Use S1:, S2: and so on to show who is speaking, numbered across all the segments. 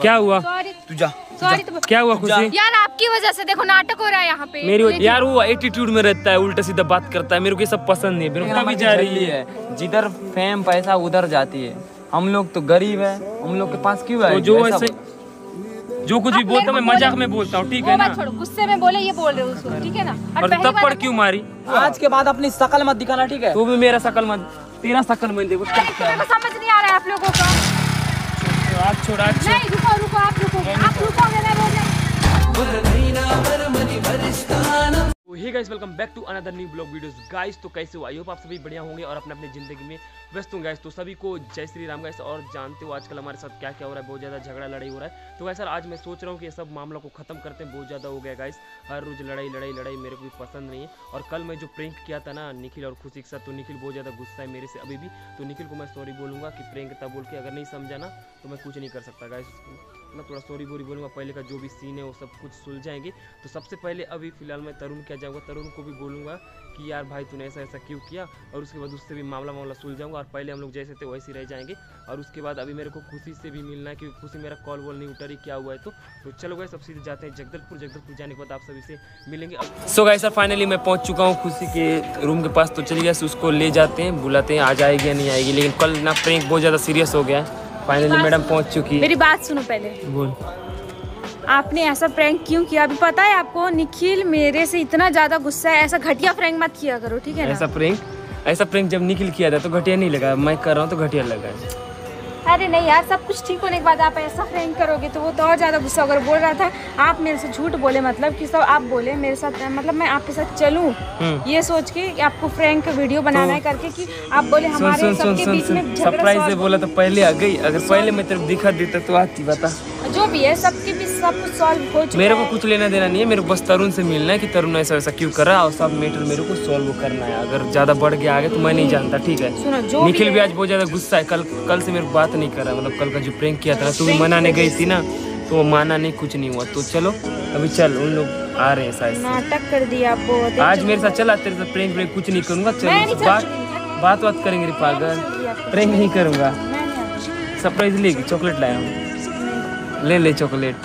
S1: क्या हुआ?
S2: तू जा
S3: तो
S1: क्या हुआ खुशी?
S3: यार आपकी वजह से देखो नाटक हो रहा है यहाँ पे।
S1: मेरी यार वो एटीट्यूड में रहता है उल्टा सीधा बात करता है मेरे को ये सब पसंद नहीं है। मेरे को जा रही है
S2: जिधर फेम पैसा उधर जाती है। हम लोग तो गरीब है। हम लोग के पास क्यों है
S1: तो जो
S2: ऐसे
S1: जो कुछ भी बोलता मैं मज़ाक में बोलता हूँ ठीक है ना?
S3: गुस्से में बोले ये बोल रहे हो उसको ठीक है ना?
S1: और थप्पड़ क्यों मारी?
S2: आज के बाद अपनी शकल मत दिखाना ठीक है?
S1: तू भी मेरा शकल मत तेरा शकल मत देखो
S3: को समझ नहीं आ रहा है आप लोगों
S1: छोड़ छोड़
S3: नहीं रुको रुको आप रुको। आप रुकोगे मैं बोल रही
S1: hey guys welcome back to another new blog videos guys तो कैसे हो? आई होप आप सभी बढ़िया होंगे और अपने अपनी ज़िंदगी में व्यस्त होंगे गाइस तो सभी को जय श्री राम गाइस और जानते हो आजकल हमारे साथ क्या क्या हो रहा है? बहुत ज़्यादा झगड़ा, लड़ाई हो रहा है. तो सर, आज मैं सोच रहा हूँ कि ये सब मामलों को खत्म करते हैं. बहुत ज़्यादा हो गया गाइस हर रोज लड़ाई लड़ाई लड़ाई मेरे को भी पसंद नहीं है. और कल मैं जो प्रेंक किया था ना, निखिल और खुशी के साथ तो निखिल बहुत ज़्यादा गुस्सा है मेरे से अभी भी. तो निखिल को मैं सॉरी बोलूँगा कि प्रेंक था बोल के, अगर नहीं समझा ना तो मैं कुछ नहीं कर सकता गाइस मैं थोड़ा सॉरी बोरी बोलूँगा, पहले का जो भी सीन है वो सब कुछ सुलझाएँगे। तो सबसे पहले अभी फ़िलहाल मैं तरुण क्या जाऊँगा, तरुण को भी बोलूँगा कि यार भाई तूने ऐसा ऐसा क्यों किया? और उसके बाद उससे भी मामला मामला सुलझाऊँगा, और पहले हम लोग जैसे थे वैसे रह जाएँगे। और उसके बाद अभी मेरे को खुशी से भी मिलना है क्योंकि खुशी मेरा कॉल वॉल नहीं उठा रही, क्या हुआ है तो। तो चलो गए सब सीधे जाते हैं जगदलपुर। जगदलपुर जाने के बाद आप सभी से मिलेंगे। सो गाइस सर फाइनली मैं पहुँच चुका हूँ खुशी के रूम के पास। तो चलिए उसको ले जाते हैं, बुलाते हैं आ जाएगी या नहीं आएगी। लेकिन कल ना प्रेंक बहुत ज़्यादा सीरियस हो गया है। फाइनली मैडम पहुँच चुकी है।
S3: मेरी बात सुनो पहले।
S1: बोल।
S3: आपने ऐसा प्रैंक क्यों किया? अभी पता है आपको निखिल मेरे से इतना ज़्यादा गुस्सा है ऐसा घटिया प्रैंक मत किया करो ठीक है ना?
S1: ऐसा प्रैंक ऐसा प्रैंक जब निखिल किया था तो घटिया नहीं लगा। मैं कर रहा हूँ तो घटिया लगा। है
S3: अरे नहीं यार सब कुछ ठीक होने के बाद आप ऐसा फ्रेंक करोगे तो वो तो और ज़्यादा गुस्सा होकर बोल रहा था आप मेरे से झूठ बोले मतलब कि सब आप बोले मेरे साथ मतलब मैं आपके साथ चलूँ।
S1: हम्म।
S3: ये सोच के आपको फ्रेंक वीडियो बनाना है करके कि आप बोले हमारे सबके बीच में
S1: सरप्राइज़ बोला तो पहले आ गई। अगर पहले मैं तेरे दिखा देता तो आती बता।
S3: जो भी है सबके सब कुछ सॉल्व हो चुका
S1: मेरे को कुछ लेना देना नहीं है मेरे को बस तरुण से मिलना है कि तरुण ऐसा वैसा क्यों कर रहा है और सब मैटर मेरे को सॉल्व करना है। अगर ज़्यादा बढ़ गया आगे तो मैं नहीं जानता ठीक है?
S3: सुनो जो
S1: निखिल भी आज बहुत ज़्यादा गुस्सा है। कल कल से मेरे को बात नहीं कर रहा मतलब कल का जो प्रेंक किया था ना तू मनाने गई थी। ना तो माना नहीं कुछ नहीं हुआ। तो चलो अभी चल उन लोग आ रहे हैं शायद
S3: नाटक कर दिया आप बहुत
S1: आज मेरे साथ चला तेरे साथ प्रेंक व्रेंक कुछ नहीं करूँगा चलो बात बात बात करेंगे रे पागल। प्रेंक नहीं करूँगा। सरप्राइज़ लेगी चॉकलेट लाया हूँ। ले ले चॉकलेट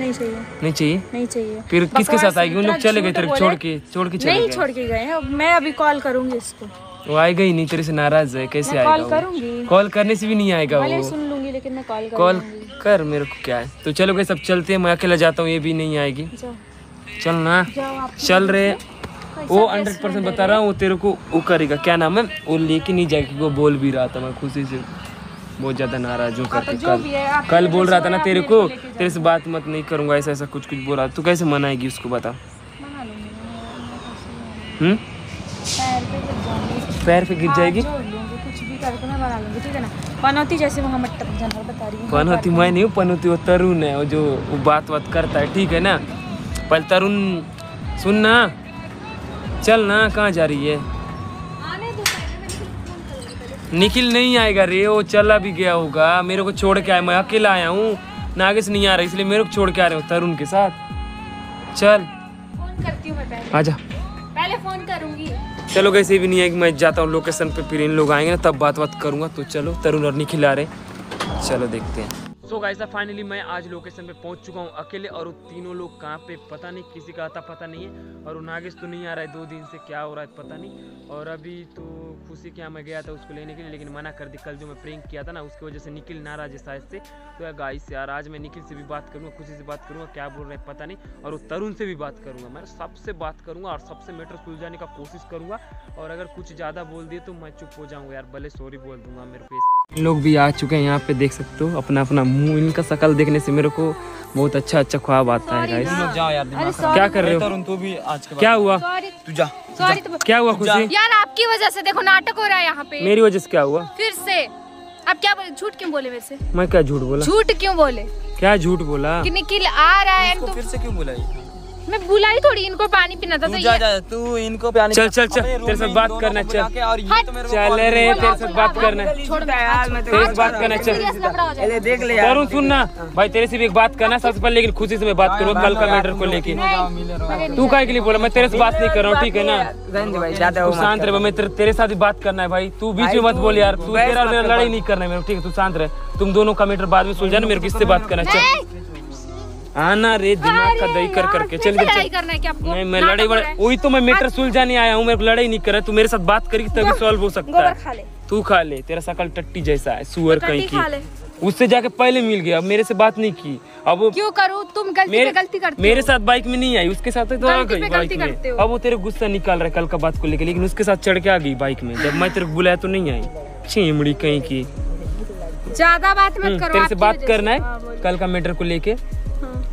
S3: नहीं चाहिए।
S1: नहीं चाहिए?
S3: नहीं चाहिए।
S1: फिर किसके साथ आएगी? उन लोग चले गए तेरे छोड़ के छोड़ के चले
S3: नहीं छोड़ के गए हैं। मैं अभी कॉल करूँगी इसको।
S1: वो आएगा ही नहीं तेरे से नाराज़ है। कैसे
S3: मैं कॉल करूँगी।
S1: कॉल करने से भी नहीं आएगा वो।
S3: सुन लूँगी लेकिन मैं कॉल
S1: कॉल कर मेरे को क्या है? तो चलो गए सब चलते हैं। मैं अकेला जाता हूँ ये भी नहीं आएगी। चल ना। चल रहे वो हंड्रेड परसेंट बता रहा हूँ वो तेरे को वो करेगा। क्या नाम है? वो लेके नहीं जाएगी वो बोल भी रहा था मैं खुशी से। बहुत ज़्यादा नाराज़ हूँ करके।
S3: जो भी है
S1: कल कल बोल रहा था ना तेरे को तेरे से बात मत नहीं करूँगा ऐसा ऐसा कुछ कुछ बोल। रहा तू कैसे मनाएगी उसको बता? हम्म?
S3: पैर पे गिर जाऊँगी।
S1: पैर पे गिर जाएगी?
S3: जोड़ लूँगी कुछ भी करके मैं बना लूँगी ठीक है ना? पनौती जैसे वो हम टप जानवर बता रही हूँ
S1: पनौती मैं नहीं हूँ पनौती वो तरुण है वो जो वो बात बात करता है ठीक है ना? पहले तरुण सुन ना। चल ना कहाँ जा रही है?
S3: निखिल
S1: नहीं आएगा रे वो चला भी गया होगा। मेरे को छोड़ के आया मैं अकेला आया हूँ। नागेश नहीं आ रहा इसलिए मेरे को छोड़ के आ रहे हो तरुण के साथ। चल।
S3: फ़ोन करती हूँ
S1: आजा।
S3: पहले फ़ोन करूँगी।
S1: चलो कैसे भी नहीं है कि मैं जाता हूँ लोकेशन पे फिर इन लोग आएँगे ना तब बात बात करूँगा। तो चलो तरुण और निखिल आ रहे चलो देखते हैं। सो गाइस फाइनली मैं आज लोकेशन पे पहुँच चुका हूँ अकेले और वो तीनों लोग कहाँ पे पता नहीं, किसी का आता पता नहीं है और नागेश तो नहीं आ रहा है, दो दिन से क्या हो रहा है पता नहीं। और अभी तो खुशी के यहाँ मैं गया था उसको लेने के लिए, लेकिन मना कर दी, कल जो मैं प्रेंक किया था ना, उसकी वजह से निखिल नाराज़ है शायद से। तो यार गाइस यार आज मैं निखिल से भी बात करूँगा, खुशी से बात करूँगा, क्या बोल रहे हैं पता नहीं, और वो तरुण से भी बात करूँगा। मैं सबसे बात करूँगा और सबसे मैटर सुलझाने का कोशिश करूँगा, और अगर कुछ ज़्यादा बोल दिए तो मैं चुप हो जाऊँगा यार, भले सॉरी बोल दूँगा मेरे फेस इन लोग भी आ चुके हैं यहाँ पे देख सकते हो अपना अपना मुँह इनका शकल देखने से मेरे को बहुत अच्छा अच्छा ख्वाब आता है गाइस क्या कर रहे हो?
S2: तू भी आज के
S1: क्या हुआ?
S3: सॉरी
S2: तू जा
S3: तो
S1: क्या हुआ खुशी?
S3: यार आपकी वजह से देखो नाटक हो रहा है यहाँ पे।
S1: मेरी वजह से क्या हुआ?
S3: फिर से। आप क्या बोले? झूठ क्यों बोले वैसे?
S1: मैं क्या झूठ बोला?
S3: झूठ क्यों बोले?
S1: क्या झूठ बोला?
S3: कि निखिल आ रहा है तो
S2: फिर से क्यों बुलाई
S3: मैं बुलाई थोड़ी इनको पानी पीना था
S2: तू जा जा तू इनको पे। आने
S1: चल, चल, चल, तेरे
S2: में
S1: बात करना, चल।
S2: बुला के और ये
S3: हट।
S2: तो मेरे को
S1: चल रे तेरे से बात करना।
S3: छोड़ दो। यार मैं
S1: तेरे से बात करना चल।
S2: देख ले
S1: तरुण सुन ना। भाई तेरे से भी एक बात करना सबसे पहले लेकिन खुशी से मैं बात करूँ कल का मैटर को लेके। तू काय के लिए बोला? मैं तेरे से बात नहीं कर रहा हूँ ठीक है ना?
S2: भाई ज़्यादा
S1: शांत रहे मैं तेरे, तेरे साथ ही बात करना है भाई। तू बीच में मत बोल यार तू तेरा मेरा लड़ाई नहीं करना है मेरे ठीक है? तू शांत रहे। तुम दोनों का मैटर बाद में सुलझा ना मेरे को इससे बात करना चल। आना रे दिमाग का दही कर करके चल
S3: फिर
S1: चल।
S3: लड़ाई करना है क्या आपको?
S1: नहीं मैं लड़ाई बड़ा वही तो मैं मैटर सुलझाने आया हूँ मेरे लड़ाई नहीं कर रहा। तू मेरे साथ बात करी तभी सॉल्व हो सकता है। तू खा ले तेरा शकल टट्टी जैसा है सुअर कहीं की। उससे जाके पहले मिल गया अब मेरे से बात नहीं की। अब वो
S3: क्यों करूँ? तुम गलती
S1: मेरे
S3: पे गलती करते
S1: मेरे साथ बाइक में नहीं आई उसके साथ तो आ गई बाइक में। अब वो तेरे गुस्सा निकाल रहा है कल का बात को लेकर लेकिन उसके साथ चढ़ के आ गई बाइक में। जब मैं तेरे को बुलाया तो नहीं आई। चिमड़ी कहीं की।
S3: ज़्यादा बात मत
S1: हम्म,
S3: करो
S1: तेरे से बात करना
S3: हाँ,
S1: है कल का मैटर को लेके।
S3: हाँ।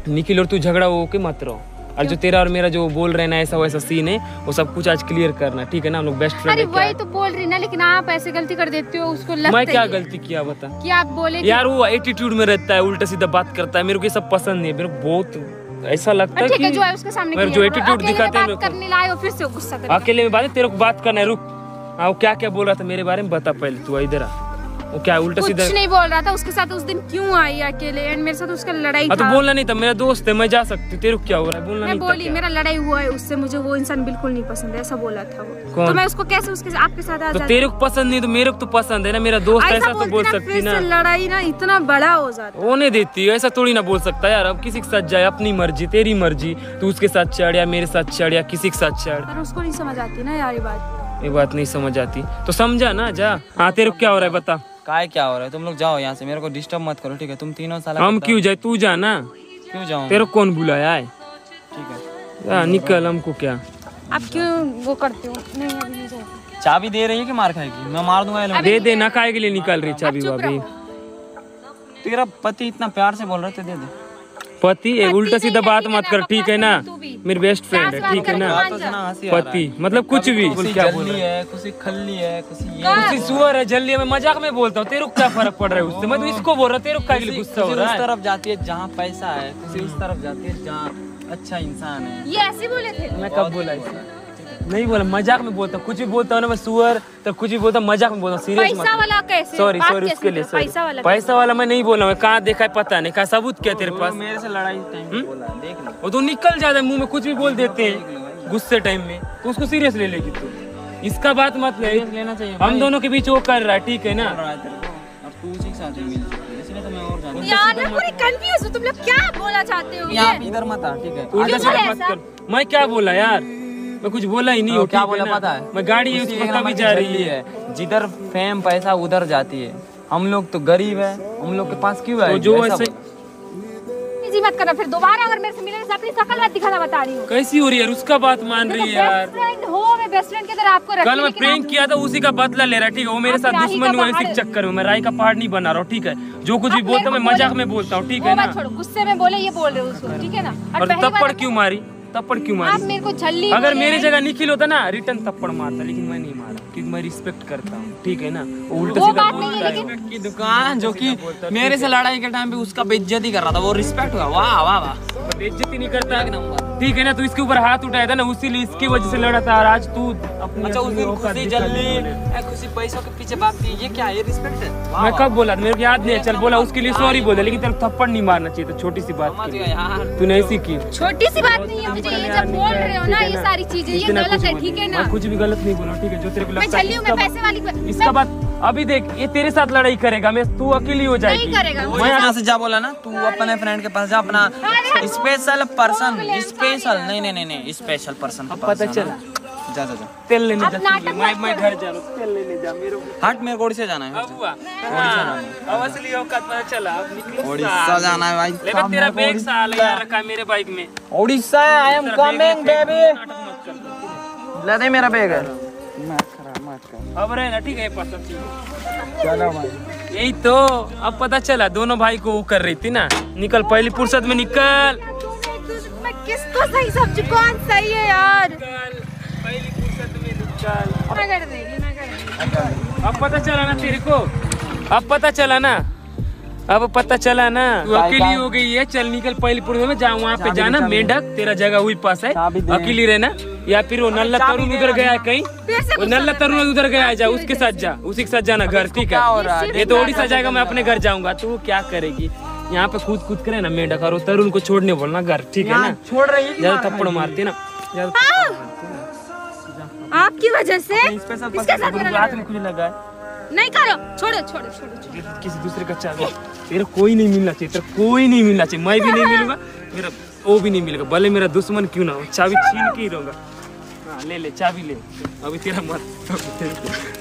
S1: निखिल और तू झगड़ा हो के मत रहो। और जो तेरा और मेरा जो बोल रहे ना ऐसा वैसा सीन है वो सब कुछ आज क्लियर करना ठीक है ना? हम लोग बेस्ट फ्रेंड
S3: अरे वही तो बोल रही ना लेकिन आप ऐसे गलती कर देते हो उसको लगता
S1: मैं क्या गलती किया बता।
S3: कि आप बोले
S1: यार वो एटीट्यूड में रहता है उल्टा सीधा बात करता है मेरे को ये सब पसंद नहीं है मेरे को बहुत ऐसा लगता है कि
S3: जो है उसके सामने
S1: जो एटीट्यूड दिखाते हैं
S3: करने लाए हो फिर से गुस्सा
S1: अकेले में बात तेरे को बात करना है रुक। हाँ वो क्या क्या बोल रहा था मेरे बारे में बता पहले तू इधर आ। वो क्या उल्टा
S3: कुछ
S1: सीधा
S3: नहीं बोल रहा था उसके साथ उस दिन क्यों आई अकेले? एंड मेरे साथ उसका लड़ाई
S1: हाँ तो बोलना नहीं था मेरा दोस्त है मैं जा सकती तेरे क्या हो रहा है बोलना
S3: मैं
S1: नहीं था
S3: बोली मेरा लड़ाई हुआ है उससे मुझे वो इंसान बिल्कुल नहीं पसंद है ऐसा बोला था वो।
S1: कौन?
S3: तो मैं उसको कैसे उसके आपके साथ आ
S1: तो तेरे को पसंद नहीं तो मेरे को तो पसंद है ना मेरा दोस्त
S3: ऐसा
S1: तो बोल सकती ना।
S3: लड़ाई ना इतना बड़ा हो जाता।
S1: होने देती है ऐसा थोड़ी ना बोल सकता यार अब किसी के साथ जाए अपनी मर्ज़ी तेरी मर्ज़ी तू उसके साथ चढ़ या मेरे साथ चढ़ या किसी के साथ चढ़।
S3: पर उसको नहीं समझ आती ना यार ये बात।
S1: ये बात नहीं समझ आती। तो समझा ना जा। हाँ तेरे को क्या हो रहा है बता।
S2: काय क्या हो रहा है? तुम लोग जाओ यहाँ से। मेरे को डिस्टर्ब मत करो ठीक है? तुम तीनों साल
S1: हम क्यों जाए? तू जा ना।
S2: क्यों जाओ
S1: तेरे कौन बुलाया है?
S2: ठीक है।
S1: हाँ, निकल हमको क्या?
S3: आप क्यों वो करते हो? नहीं अभी नहीं जाओ
S2: चाबी दे रही है कि मार खाएगी? मैं मार दूँगा
S1: दे दे ना खाए के लिए निकल रही चाबी वाबी
S2: तेरा पति इतना प्यार से बोल रहे थे दे दे।
S1: पति उल्टा सीधा बात मत कर ठीक है ना? मेरे बेस्ट फ्रेंड है ठीक है ना?
S2: तो सुना हँसी आ रहा
S1: पति मतलब कुछ भी।
S2: कुछ
S1: क्या बोल
S2: जल्दी खल्ली है कुछ
S1: सुअर है जल्दी मैं मज़ाक में बोलता हूँ तेरे क्या फ़र्क पड़ रहा है उससे? मैं तो इसको बोल रहा हूँ तेरे का गुस्सा हो रहा
S2: उस
S1: है?
S2: तरफ़ जाती है जहाँ पैसा है खुशी उस तरफ़ जाती है जहाँ अच्छा इंसान है।
S3: ये ऐसे बोले थे?
S1: मैं कब बोला। नहीं बोला मज़ाक में बोलता कुछ भी बोलता हूँ ना मैं सुअर तो कुछ भी बोलता मज़ाक में बोलता हूँ सीरियस
S3: पैसा वाला कैसे
S1: सॉरी सॉरी उसके लिए
S3: पैसा वाला
S1: पैसा वाला मैं नहीं बोला मैं कहाँ देखा है पता नहीं कहा सबूत क्या तेरे पास?
S2: मेरे से लड़ाई टाइम बोला देख
S1: वो तो निकल जाता है मुँह में कुछ भी बोल देते हैं गुस्से टाइम में। तो उसको सीरियस ले लेगी तू। इसका बात मत ले।
S2: लेना चाहिए
S1: हम दोनों के बीच वो कर रहा है ठीक है ना?
S2: बोल तू
S3: यार मैं पूरी कंफ्यूज हूँ। तुम लोग क्या बोलना चाहते हो?
S2: इधर मत आ ठीक है।
S3: बोला
S1: मैं क्या बोला यार? मैं कुछ बोला ही नहीं
S2: तो
S1: हो
S2: क्या बोला पता है?
S1: मैं गाड़ी
S2: उसी
S1: यूज़
S2: एक
S1: करता
S2: नंबर
S1: भी जा रही है।
S2: जिधर फेम पैसा उधर जाती है। हम लोग तो गरीब है। हम लोग के पास क्यों है
S1: तो जो ऐसे
S3: जी मत करना फिर दोबारा अगर मेरे से मिलने से अपनी शकल मत दिखाना बता रही हूँ।
S1: कैसी हो रही है उसका बात मान रही है यार।
S3: फ्रेंड हो मैं बेस्ट फ्रेंड की तरह आपको
S1: कल मैं प्रैंक किया था उसी का बदला ले रहा है ठीक है? वो मेरे साथ दुश्मन हुआ इसी चक्कर में। मैं राय का पहाड़ नहीं बना रहा हूँ ठीक है? जो कुछ भी बोलता हूँ मैं मज़ाक में बोलता हूँ ठीक है ना?
S3: गुस्से में बोले ये बोल रहे हो ठीक है ना? और
S1: और
S3: पहली
S1: तप्पड़
S3: बार
S1: क्यों मारा?
S3: आप
S1: मेरे
S3: को झल्ली
S1: अगर मेरी जगह निखिल होता ना रिटर्न थप्पड़ मारता लेकिन मैं नहीं मारा क्योंकि मैं रिस्पेक्ट करता हूँ ठीक है ना? वो उल्टा सीधा
S3: बात नहीं है,
S1: बोलता है।
S3: लेकिन-
S2: की दुकान जो कि मेरे से लड़ाई के टाइम पे उसका बेइज्जती कर रहा था वो रिस्पेक्ट हुआ। वाह वाह वाह।
S1: बेइज्जती नहीं करता। ठीक है ना तू इसके ऊपर हाथ उठाया था ना उसीलिए इसकी वजह से लड़ा था और आज तू अपनी
S2: अच्छा उस दिन खुशी जल्दी खुशी पैसों के पीछे भागती है ये क्या है? ये रिस्पेक्ट है?
S1: मैं कब बोला? मेरे को याद नहीं है चल बोला उसके लिए सॉरी बोला लेकिन तेरे थप्पड़ नहीं मारना चाहिए था छोटी सी बात तूने ऐसी की।
S3: छोटी सी बात नहीं है मुझे ये जब बोल रहे हो ना ये सारी चीज़ें ये गलत
S1: कुछ
S3: है ठीक है ना?
S1: कुछ भी गलत नहीं बोला ठीक है? जो तेरे को
S3: मैं
S1: लगता है इसका बात- अभी देख ये तेरे साथ लड़ाई करेगा मैं तू अकेली हो जाएगी।
S3: नहीं करेगा।
S2: वो यहाँ से जा बोला ना? तू अपने फ्रेंड के पास जा अपना स्पेशल पर्सन स्पेशल नहीं नहीं नहीं नहीं स्पेशल पर्सन
S1: पता
S2: जाना।
S1: चला।
S2: जा जा जा।
S1: तेल लेने जा। मैं मैं घर जा रहा हूँ तेल लेने जा मेरे
S2: हट मेरे को उड़ीसा जाना है
S1: अब हुआ। हाँ, साल।
S2: जाना है भाई
S1: ले तेरा बैग साल यार रखा है मेरे बाइक में।
S2: Orissa I am coming baby ले दे मेरा बैग। है
S1: अब रहे ना ठीक है।
S2: चलो भाई।
S1: यही तो अब पता चला दोनों भाई को वो कर रही थी ना। निकल पहली फुर्सत में निकल।
S3: मैं किसको सही समझू? कौन सही है यार?
S1: पहली फुर्सत में निकल।
S3: मैं कर देगी मैं कर
S1: अब पता चला ना तेरे को? अब पता चला ना? अब पता चला ना? तू अकेली हो गई है चल निकल पहली पुरवे में जा वहाँ पे जाना मेंढक तेरा जगह वही पास है। अकेली रहना। या फिर वो नल्ला तरुण उधर गया है कहीं? वो नल्ला तरुण उधर गया है जा उसके साथ जा उसी के साथ जाना घर ठीक
S2: हो?
S1: है
S2: है?
S1: ये तो ओडिशा जाएगा मैं अपने घर जाऊँगा। तू क्या करेगी? यहाँ पे कूद कूद करे ना मेंढक और तरुण को छोड़ने बोलना घर ठीक है ना?
S2: छोड़ रही है
S1: ज़्यादा थप्पड़ मारती ना? ना
S3: आपकी वजह से? इसके साथ
S1: में कुछ लगा
S3: नहीं करो छोड़ो छोड़ो छोड़ो
S1: किसी दूसरे का चाबी। तेरे कोई नहीं मिलना चाहिए तेरा कोई नहीं मिलना चाहिए। मैं भी नहीं मिलूँगा मेरा वो भी नहीं मिलेगा। भले मेरा दुश्मन क्यों ना हो चाबी छीन के ही रहूँगा। हाँ ले ले चाबी ले। अभी तेरा मत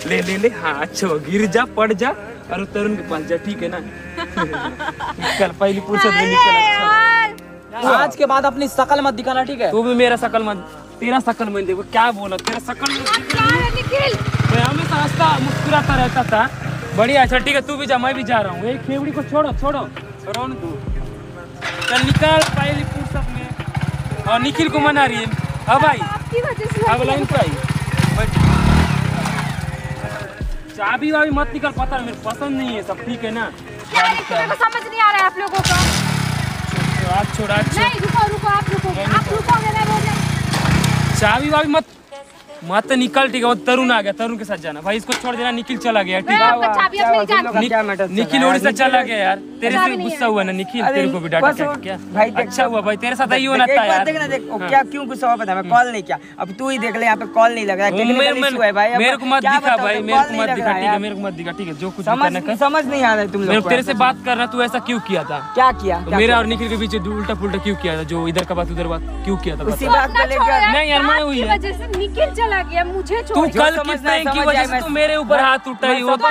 S1: ले ले ले। हाँ अच्छा हो गिर जा पड़ जा और तरुण के पास जा ठीक है ना? निकल पहली फुर्सत में निकल अच्छा
S3: यार!
S4: आज के बाद अपनी शकल मत दिखाना ठीक है?
S1: तू भी मेरा शकल मत तेरा शकल में देखो क्या बोला तेरा शकल मैं हमेशा हंसता मुस्कुराता रहता था। बढ़िया अच्छा ठीक है तू भी जा मैं भी जा रहा हूँ। एक खेवड़ी को छोड़ो छोड़ो। रौन तू चल निकाल पहली में। और निखिल को मना रही है। अब
S3: से
S1: अब लाइन पे आई चाबी वाबी मत निकल पता है मेरे पसंद नहीं है सब ठीक है ना?
S3: है मेरे को समझ नहीं आ रहा है आप लोगों का।
S1: आज छोड़ आज
S3: नहीं रुको रुको आप रुकोगे आप रुकोगे मैं बोल
S1: चाबी वाबी मत मत निकल ठीक है? वो तरुण आ गया तरुण के साथ जाना। भाई इसको छोड़ देना निखिल चला गया ठीक है? निखिल उड़ीसा चला गया यार। तेरे से गुस्सा हुआ ना निखिल तेरे को भी डांटा क्या?
S4: भाई
S1: अच्छा हुआ भाई तेरे साथ ही होना था यार।
S4: देख ना देख वो
S1: हाँ।
S4: क्या क्यों गुस्सा हुआ पता है? मैं कॉल नहीं किया। अब तू ही देख ले यहाँ पे कॉल नहीं लग रहा है।
S1: मैं-
S4: टेक्निकल
S1: मैं-
S4: है भाई?
S1: मेरे को मत दिखा भाई मेरे को मत दिखा ठीक है मेरे को मत दिखा ठीक है जो कुछ करना
S4: समझ
S1: कर।
S4: समझ नहीं आ रहा है तुम लोग
S1: को
S4: को।
S1: तेरे से बात करना तू ऐसा क्यों किया था?
S4: क्या किया?
S1: मेरा और निखिल के बीच उल्टा पुल्टा क्यों किया था? जो इधर का बात उधर बात क्यों किया था?
S4: उसी
S1: बात।
S4: को लेकर।
S1: नहीं यार, मैं हुई है।
S3: वजह से निखिल चला गया मुझे
S1: तू कल कितने
S4: है,
S1: की वजह से तू मेरे ऊपर हाथ उठाई वो तो।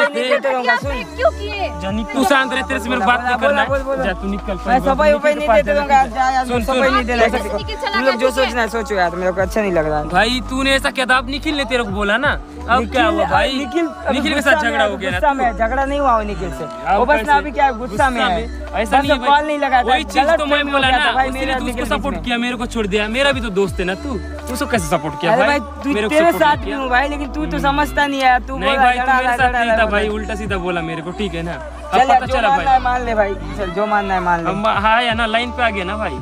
S3: क्यों किए
S1: जानी तू शांत रहे तेरे से मेरे बात नहीं करना। है। जा तू निकल
S4: मैं सफ़ाई वफाई नहीं देते दूँगा जा
S1: सुन,
S4: सफ़ाई नहीं देना तुम लोग? सोचना है सोचो यार मेरे को अच्छा नहीं लग रहा है।
S1: भाई तूने ऐसा किया था अब निखिल ने तेरे को बोला ना। अब क्या हुआ भाई?
S4: निखिल
S1: निखिल के साथ झगड़ा
S4: हो
S1: गया
S4: गुस्सा में
S1: ना
S4: झगड़ा नहीं हुआ निखिल से। वो बस ना अभी क्या गुस्सा में है।
S1: ऐसा नहीं।
S4: कॉल नहीं लगा था,
S1: वही चीज़ तो मैं बोला ना
S4: भाई मेरा
S1: उसको सपोर्ट किया मेरे को छोड़ दिया। मेरा भी तो दोस्त है ना तू। उसको कैसे सपोर्ट किया भाई?
S4: तू तेरे साथ
S1: किया।
S4: भाई लेकिन तू तो समझता नहीं है। तू
S1: नहीं भाई तू मेरे साथ नहीं था भाई उल्टा सीधा बोला मेरे को ठीक है ना? अब
S4: चल
S1: पता
S4: जो
S1: चला
S4: मानना
S1: भाई।
S4: है मान ले भाई। चल जो मानना है मान ले।
S1: हाँ या ना लाइन पे आ गया ना भाई।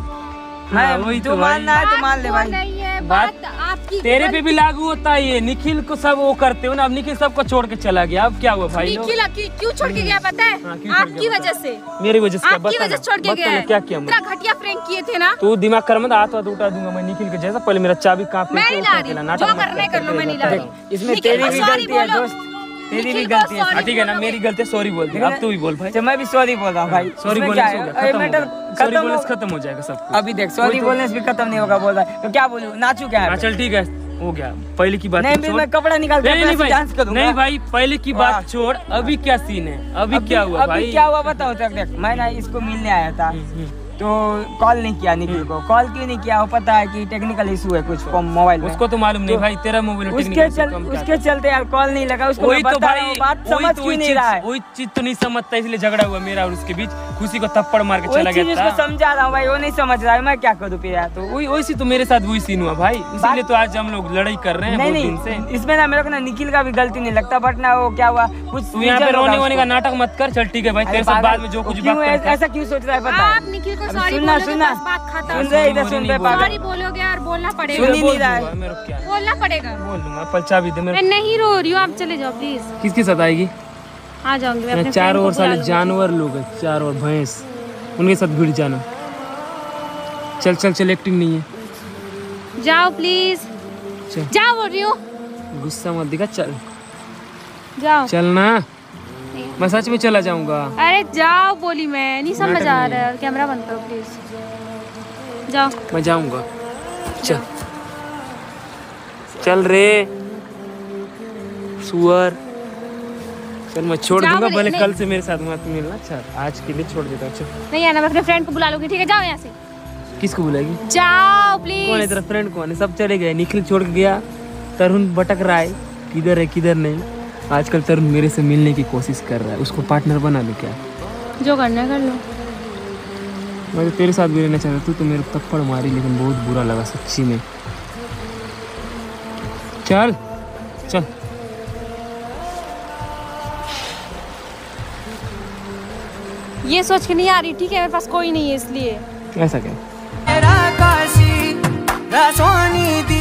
S1: हाँ, वही तो
S4: मानना है तो मान ले भाई।
S3: है
S1: बात-
S3: आपकी
S1: तेरे पे भी लागू होता है ये। निखिल को सब वो करते हो ना। अब निखिल सबको छोड़ के चला गया। अब क्या हुआ भाई?
S3: निखिल क्यों छोड़ के गया पता
S1: हाँ,
S3: है आपकी वजह से।
S1: मेरी वजह से क्या?
S3: आपकी वजह छोड़ के गया
S1: क्या किया
S3: इतना घटिया प्रैंक किए थे ना।
S1: तू दिमाग कर मत हाथ वाथ उठा दूँगा मैं निखिल के जैसा पहले मेरा चाबी कहाँ पे
S3: मैं नहीं ला रही जो करना कर लो मैं नहीं ला रही
S4: इसमें तेरी भी गलती है दोस्त। तेरी भी गलती है
S1: हाँ, ठीक है ना मेरी गलती सॉरी बोल दे अब तू भी बोल भाई।
S4: तो मैं भी सॉरी बोल रहा हूँ भाई।
S1: सॉरी बोलने से हो
S4: है
S1: खत्म
S4: मैटर खत्म हो
S1: खत्म हो जाएगा सब
S4: अभी देख सॉरी बोलने से भी खत्म नहीं होगा बोल रहा है। तो क्या बोलूँ? नाचू क्या
S1: हाँ
S4: है
S1: चल ठीक है। हो गया। पहले की बात
S4: नहीं मैं कपड़ा निकाल के
S1: नहीं नहीं
S4: अपना डांस
S1: भाई
S4: करूँगा।
S1: नहीं भाई पहले की बात छोड़। अभी क्या सीन है? अभी
S4: अभी
S1: क्या हुआ
S4: अभी
S1: भाई?
S4: क्या हुआ बताओ तक देख मैं ना इसको मिलने आया था।
S1: हम्म, हम्म।
S4: तो कॉल नहीं किया निखिल को। कॉल क्यों नहीं किया? वो पता है कि टेक्निकल इशू है कुछ मोबाइल
S1: उसको तो मालूम नहीं भाई तेरा मोबाइल
S4: उसके चल उसके चलते यार कॉल नहीं लगा उसको
S1: वही तो भाई
S4: बात समझ
S1: तो
S4: क्यों नहीं रहा है?
S1: वही चीज़ तो नहीं समझता इसलिए झगड़ा हुआ मेरा और उसके बीच। खुशी को थप्पड़ मार के चला गया था।
S4: समझा रहा हूँ भाई वो नहीं समझ रहा है मैं क्या करूँ फिर यार?
S1: तो वही वैसी तो मेरे साथ वही सीन हुआ भाई। इसीलिए तो आज हम लोग लड़ाई कर रहे हैं
S4: नहीं
S1: दिन से।
S4: इसमें ना मेरे को ना निखिल का भी गलती नहीं लगता बट ना वो क्या हुआ कुछ
S1: यहाँ पे रोने वोने का नाटक मत कर चल ठीक है भाई तेरे साथ बाद में जो कुछ
S4: ऐसा-
S1: करता है।
S4: ऐसा क्यों सोच रहा है पता?
S3: आप निखिल को
S4: अभी
S3: सॉरी
S4: सुनना, सुनना। सुन रहे इधर सुन रहे
S3: सॉरी बोलोगे यार बोलना पड़ेगा।
S4: सुन ही नहीं रहा है।
S3: बोलना पड़ेगा।
S1: बोल पर चाबी दे
S3: मैं
S1: मेरे
S3: नहीं रो रही हूँ आप चले जाओ प्लीज़
S1: किसके साथ आएगी?
S3: आ जाऊँगी मैं अपने
S1: चारों ओर साले जानवर लोग हैं चारों ओर भैंस। उनके साथ भिड़ जाना। चल चल चल एक्टिंग नहीं है।
S3: जाओ प्लीज़ जाओ बोल रही हूँ।
S1: गुस्सा मत दिखा चल।
S3: जाओ।
S1: चलना मैं सच में चला जाऊँगा।
S3: अरे जाओ बोली मैं। नहीं समझ आ रहा है। कैमरा बंद करो प्लीज़ जाओ।
S1: मैं जाऊँगा। चल। चल रे। सुअर। चल मैं छोड़ दूँगा भले कल से मेरे साथ मत मिलना। चल आज के लिए छोड़ देता हूँ
S3: नहीं आना मैं अपने फ्रेंड को बुला लूँगी ठीक है? जाओ यहाँ से।
S1: किसको बुलाएगी?
S3: जाओ प्लीज़
S1: कौन है तेरा फ्रेंड कौन है? सब चले गए निखिल छोड़ के गया तरुण भटक रहा है। किधर है किधर नहीं? आजकल तरुण मेरे से मिलने की कोशिश कर रहा है उसको पार्टनर बना ले क्या?
S3: जो करना कर लो।
S1: मैं तो तेरे साथ भी रहना चाहता तू तो मेरे थप्पड़ मारी लेकिन बहुत बुरा लगा सच्ची में। चल चल।
S3: ये सोच के नहीं आ रही ठीक है मेरे पास कोई नहीं है इसलिए।
S1: ऐसा क्या?
S4: काशी दी